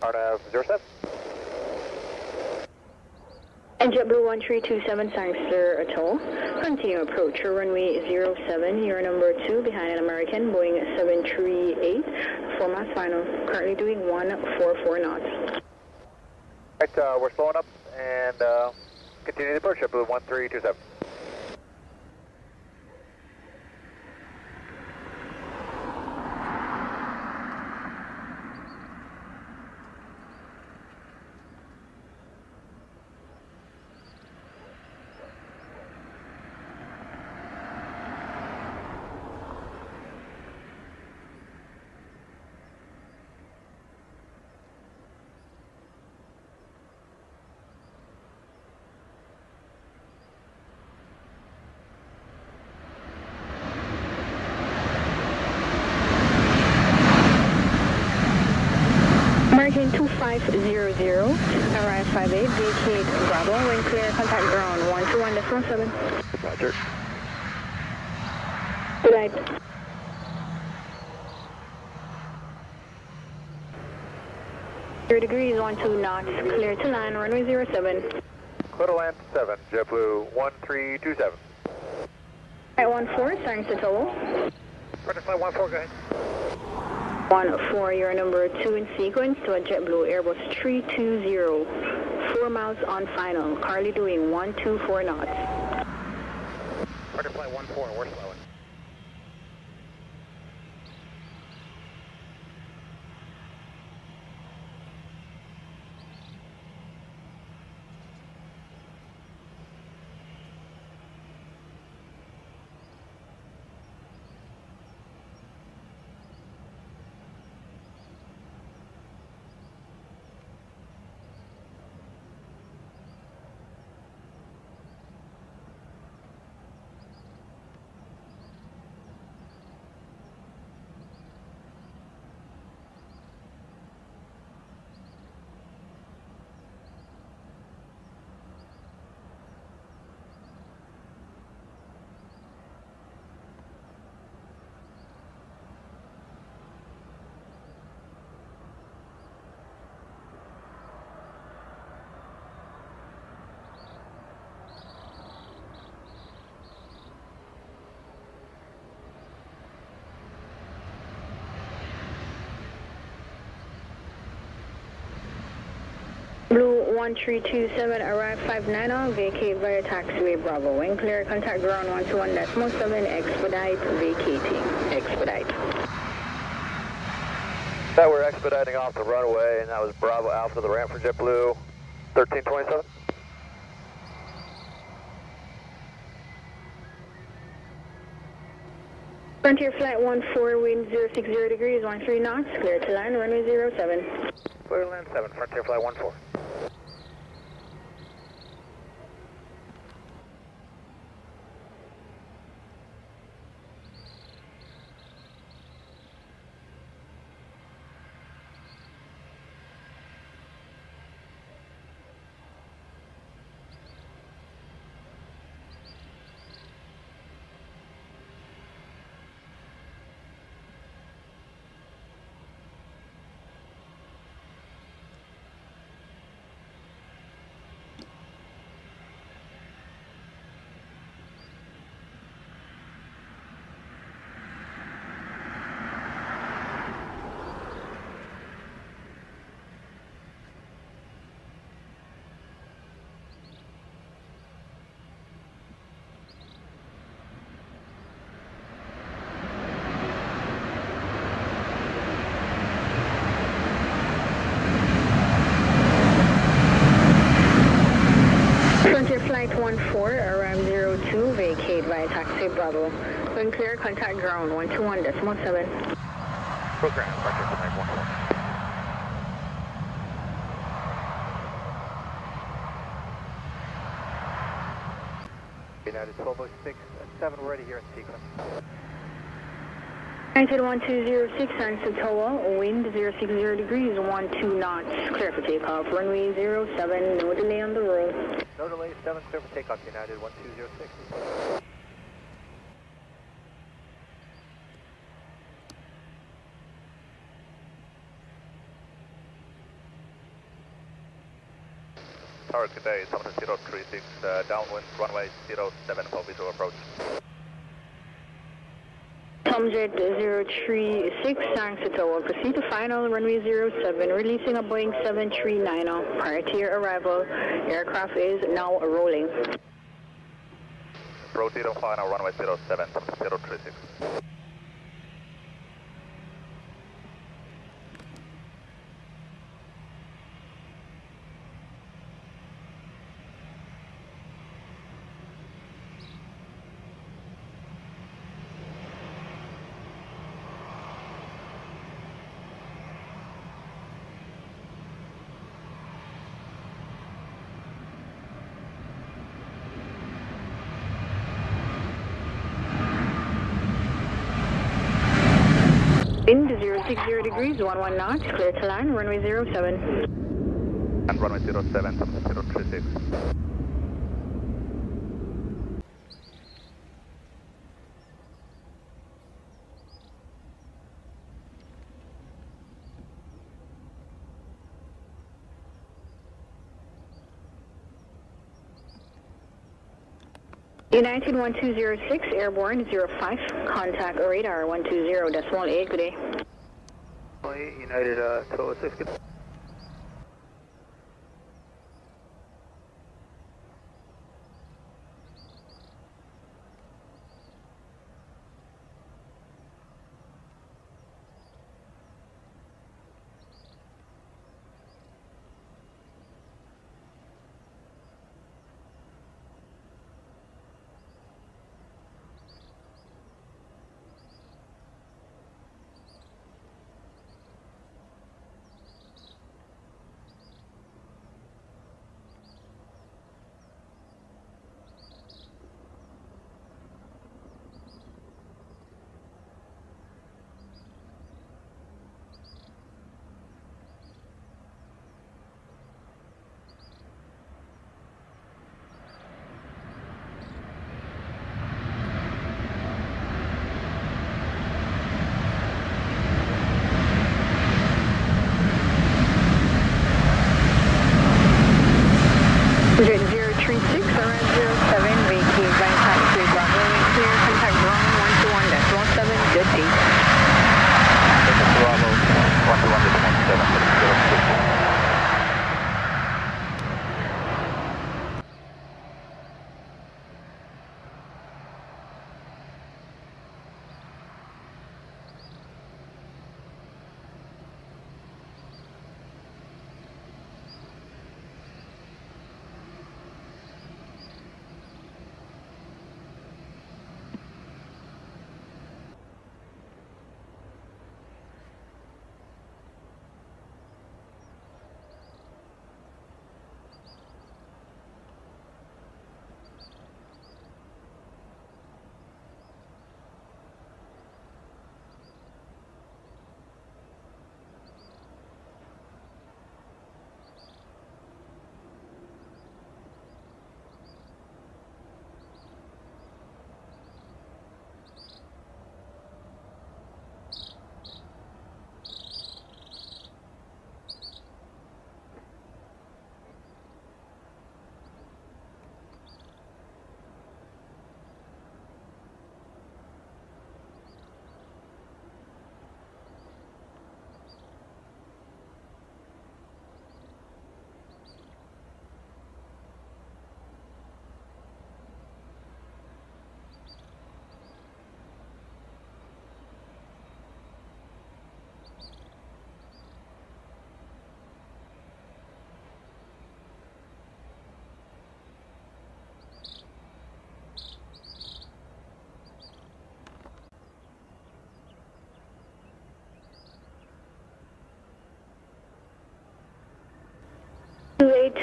RNAV 07. And JetBlue 1327 Sangster Atoll. Continue approach for runway 07, your number 2 behind an American Boeing 738. Four miles final. Currently doing 144 knots. Right, uh, we're slowing up and uh, continue the approach. JetBlue 1327. American 2500, arrive 58, vacate Bravo, wind clear, contact ground 121.7. Roger. Good night. Zero degrees, one two knots, clear to land, runway 07. Clear to land 7, JetBlue 1327. At one four, starting to total. Roger, flight 14, go ahead. One four, your number two in sequence to a JetBlue Airbus 320. Four miles on final, currently doing 124 knots. Roger, flight 14, we're slowing. 1327, arrive 59 vacate via taxiway Bravo. When clear, contact ground 121.7, expedite, vacating, expedite. That we're expediting off the runway, and that was Bravo Alpha to the ramp for JetBlue 1327. Frontier flight 14, wind 060 degrees, 13 knots, clear to land, runway 07. Clear to land 7, Frontier flight 14. Frontier flight 14, arrive 02, vacate via taxi Bravo. When clear, contact ground 121.7. Program, Frontier flight 14. United 1206 and 7 ready here in sequence. United 1206 on Satoa, wind 060 degrees, 12 knots, clear for takeoff. Runway 07, no delay on the roll. No delay, 7 clear for takeoff, United 1206. Tower today, Summit 036, uh, downwind runway 07 for visual approach. Tomjet 036, thanks to Tower. Proceed to final runway 07, releasing a Boeing 739 prior to your arrival. Aircraft is now rolling. Proceed on final runway 07, Summit 036. Wind 060 degrees, 11 knots, clear to land, runway 07. And runway 07, Summit 036. United 1206, airborne 05, contact radar 120, decimal 8, good day. United uh, Total 6.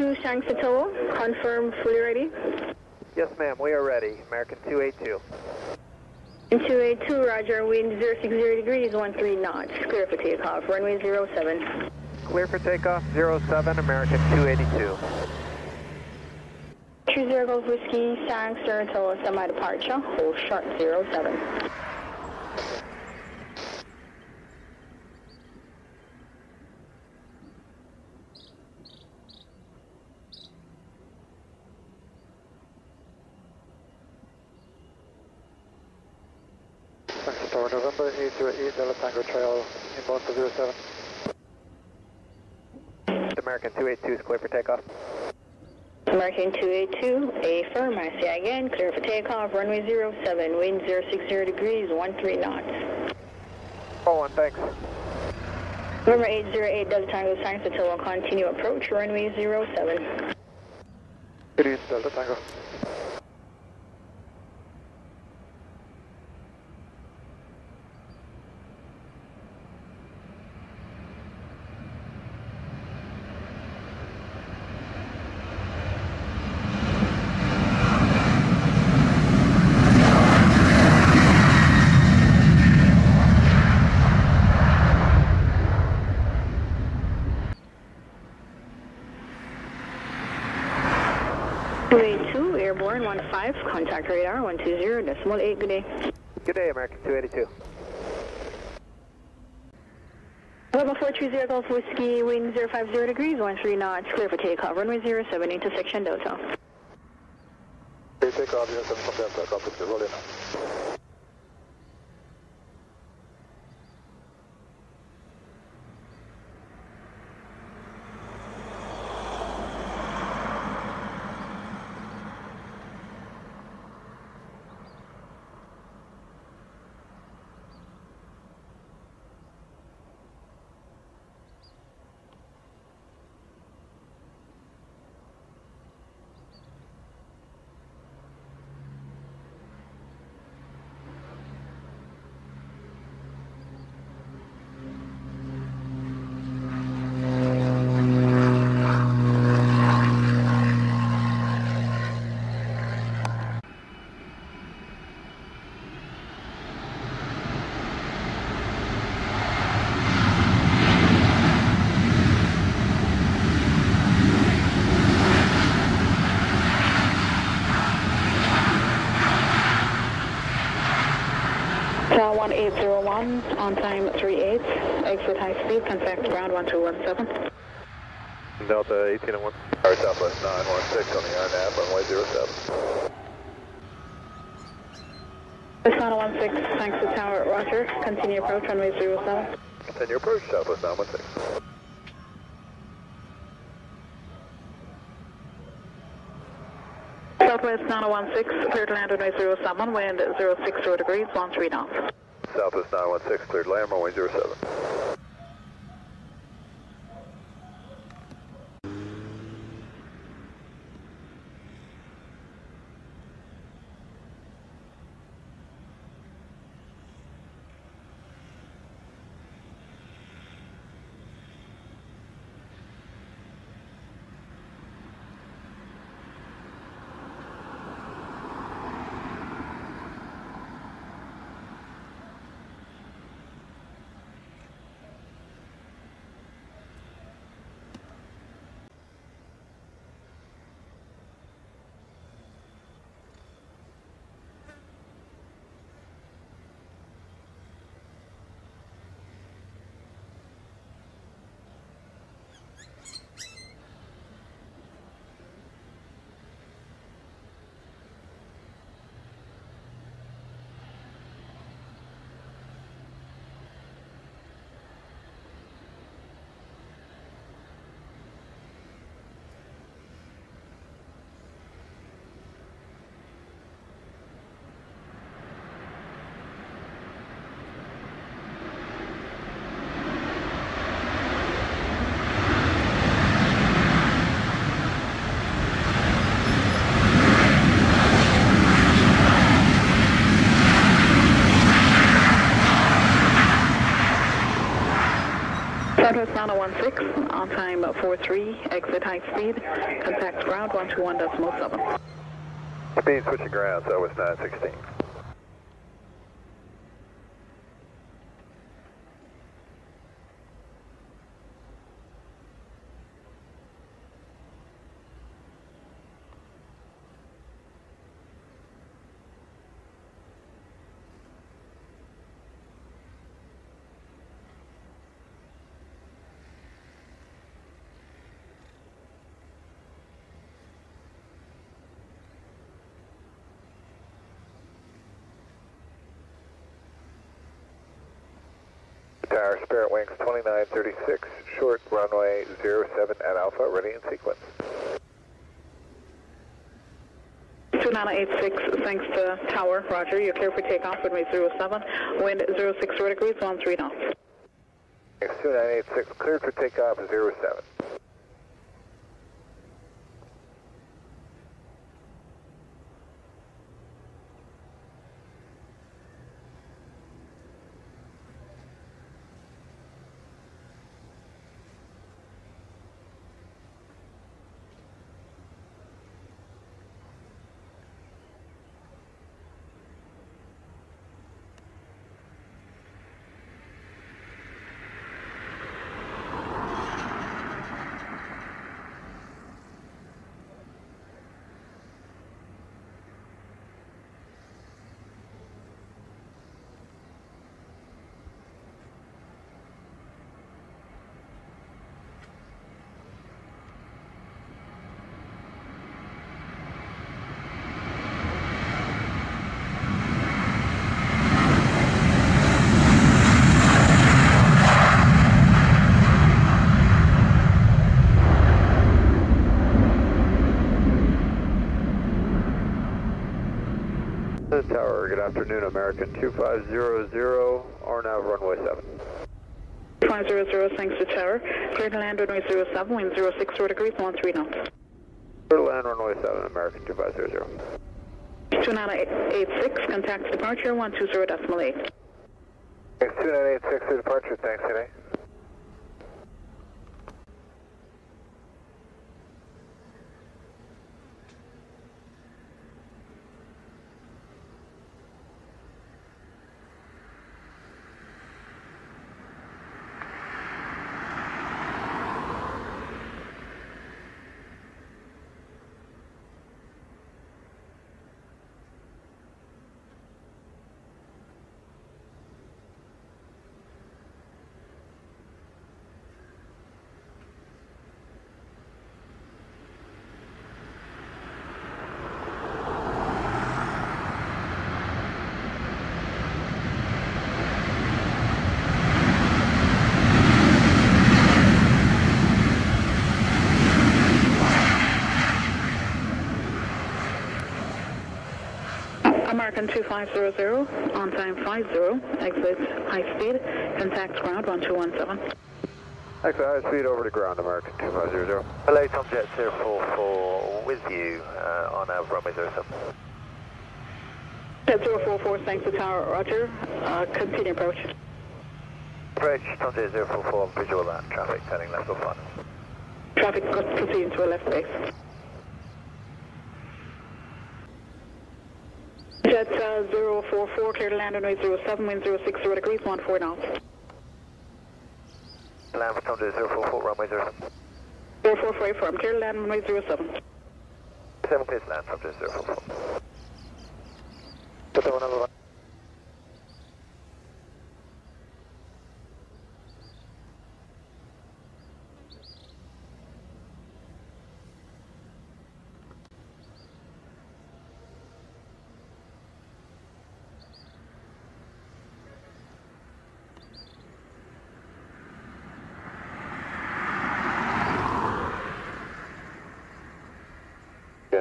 To Tower, confirm fully ready. Yes, ma'am, we are ready. American 282. And 282, roger, wind 060 degrees, 13 knots, clear for takeoff, runway 07. Clear for takeoff, 07, American 282. 30 Golf Whiskey, to Tower, semi-departure, hold short 07. November 808 Delta Tango Trail inbound for 07. American 282 is clear for takeoff. American 282, affirm, I say again, clear for takeoff, runway 07, wind 060 degrees, 13 knots. Oh, and thanks. November 808 Delta Tango Science until will continue approach, runway 07. Good evening, Delta Tango. Two eight two, airborne 15, contact radar 120, decimal 8, good day. Good day, American 282. Level 430 Golf Whiskey, wind 050 degrees, 13 knots, clear for takeoff, runway 07, intersection Delta. Okay, take off, unit 7 from Delta, copy, roll in. 1801, on time 38, exit high speed, contact ground 1217. Delta 1801. Tower Southwest 916 on the RNAV, runway 07. West 916, thanks to tower, roger, continue approach, runway 07. Continue approach, Southwest 916. Southwest 916, clear to land runway 07, wind 060 degrees, 13 knots. Southwest 916, cleared land, runway 07. Southwest 916, on time 43, exit high speed, contact ground 121.7. Speed switching ground, so it's 916. Tower, Spirit Wings 2936, short runway 07 at Alpha, ready in sequence. 2986, thanks to Tower, roger, you're clear for takeoff, runway 07, wind 06 degrees, 13 knots. Thanks, 2986, cleared for takeoff 07. The Tower, good afternoon, American 2500, RNAV runway 7. 500, thanks to Tower, clear to land, runway 07, wind 06 degrees, 13 knots. Clear to land runway 7, American 2500. 2986, contact departure 120 decimal 8. Thanks, 2986 to departure, thanks, today. American 2500, on time 50, exit high speed, contact ground 1217. Exit high speed over to ground, American 2500. Hello, Tom Jet 044 with you uh, on our runway 07. Jet 044, thanks to Tower, roger, uh, continue approach. Approach, Tom Jet 044, visual that traffic turning left or front. Traffic proceeding to a left base. That's uh, 044, clear to land on runway 07, wind 06, 0 degrees, four knots. Land for Tom 044, runway 07. 044, affirm, clear to land on 07. 7 clears land, Tom 044. Delta 1 over 1.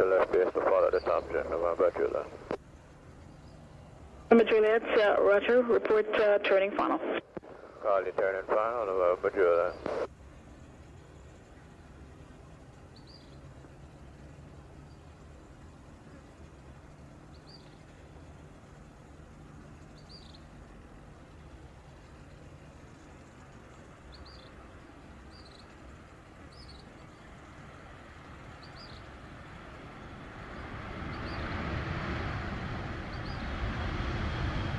To left base to follow the Jet, November Juliet. Number Juliet, uh, roger, report uh, turning final. Call you turning final, November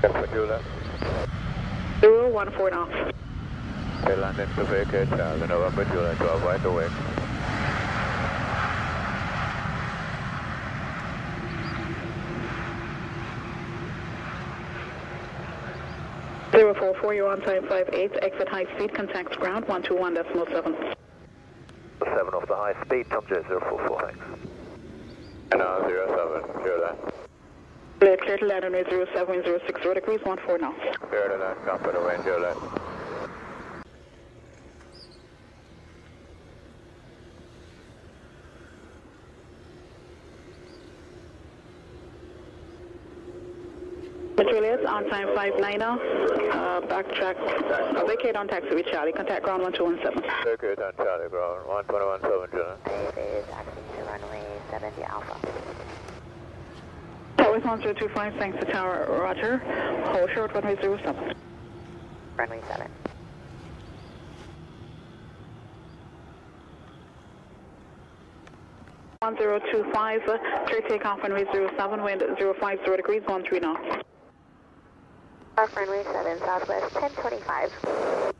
Juliet. November Juliet. 014 knots. Okay, landing to vacate Charlie, November Juliet, 12 right away. Zero four four, you're on time five eight. Exit high speed, contacts ground one two one decimal seven. 7 off the high speed, Tom Jet 044, thanks. Now, 07, Juliet. Clear, Clear, clear to land runway 0706, road degrees 14 now. Clear to land, come for the wind, your land. Materials on time 590, uh, backtrack, uh, vacate on taxiway Charlie, contact ground 1217. Vacate on Charlie, ground 1217, Julian. There is action to runway 70 Alpha. Tower 1025, thanks to Tower, Roger. Hold short runway 07. Runway 7. One zero two five, clear takeoff runway zero seven, wind zero five zero degrees, one three knots. Off runway 7 Southwest 1025.